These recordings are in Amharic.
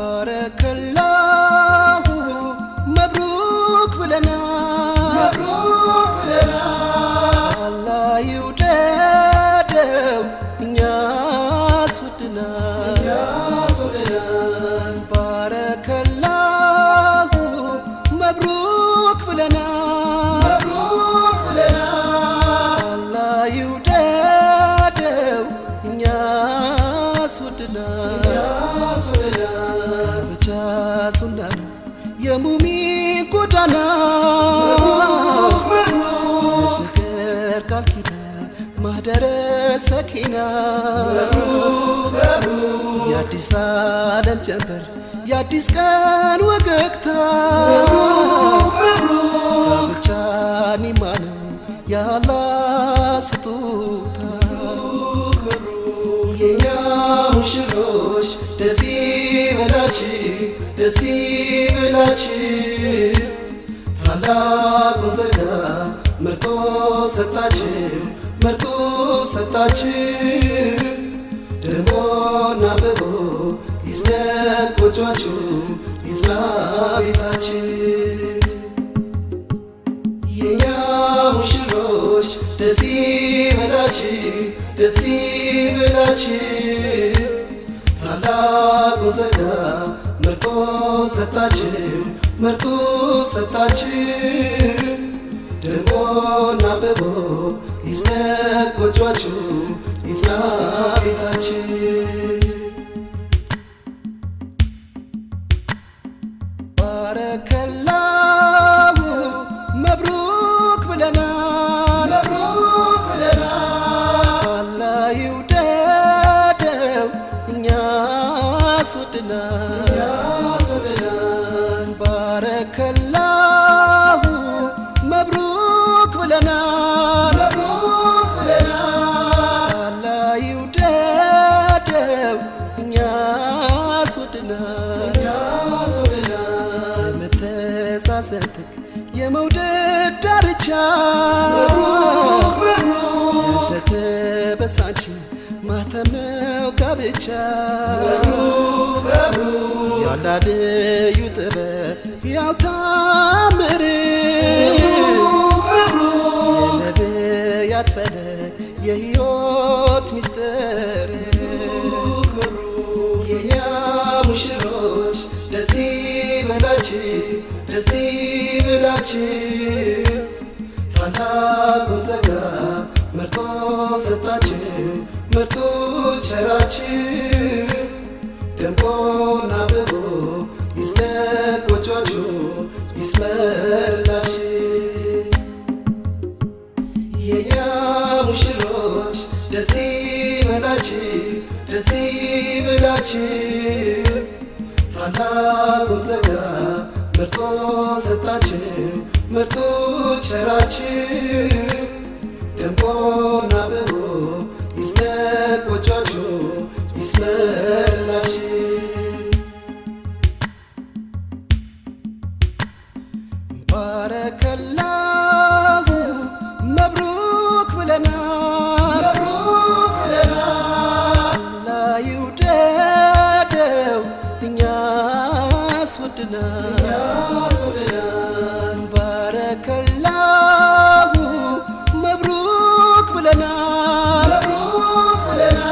ባረከላሁ መብሩክ ብለናል አላህ ይውደደው እኛስ ወድናል ባረከላሁ መብሩክ ብለናል አላህ ይውደደው እኛስ ወድናል ብቻ ሱና ነው የሙሚን ጎዳና ፍቅር ቃል ኪዳን ማህደረ ሰኪና የአዲስ ዓለም ጀንበር የአዲስ ቀን ወገግታ ብቻ ኒማ ነው ያላ ስጦታ የኛ ሙሽሮች ደስ ይበላች ደስ ይበላች ታላቁን ጸጋ መርጦ ሰጣች መርጦ ሰጣች ደሞና አብቦ ይዝነቅ ጎጇችሁ ይዝና ቤታችን የኛ ሙሽሮች ደስ ይበላች ደስ ይበላች ታላቁን ጸጋ መርጦ ሰጣች መርጦ ሰጣች ደሞና አብቦ ይዝነቅ ጎጇችሁ ይዝና ቤታችን ባረከላሁ እኛስ ወድናል ባረከላሁ መብሩክ ብለናል። አላህ ይውደደው እኛስ ወድናል የመተሳሰብ ጥግ የመውደድ ዳርቻ የተከበሳች ማተም ነው ጋብቻ ያላደዩ ጥበብ ያው ታምር የነቢያት ፈለግ የሕይወት ሚስጥር የኛ ሙሽሮች ደስ ይበላች ደስ ይበላች ታላቁን ጸጋ መርጦ ሰጣች መርጦ ቸራች የኛ ሙሽሮች ደስ ይበላች ደስ ይበላች ታላቁን ጸጋ መርጦ ሰጣች መርጦ ቸራች ደምቆና አብቦ ይዝነቅ ጎጇችሁ ይስመርላች ባረከላሁ ወድናል ባረከላሁ መብሩክ ብለናል።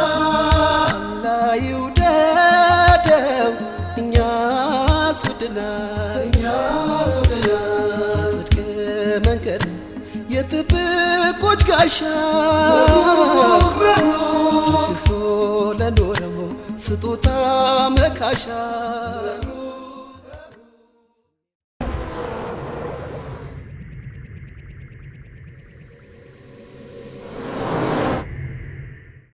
አላህ ይውደደው እኛስ ወድናል ጽድቅ መንገድ የጥብቆች ጋሻ ክሶ ለኖረው ስጦታ መካሻ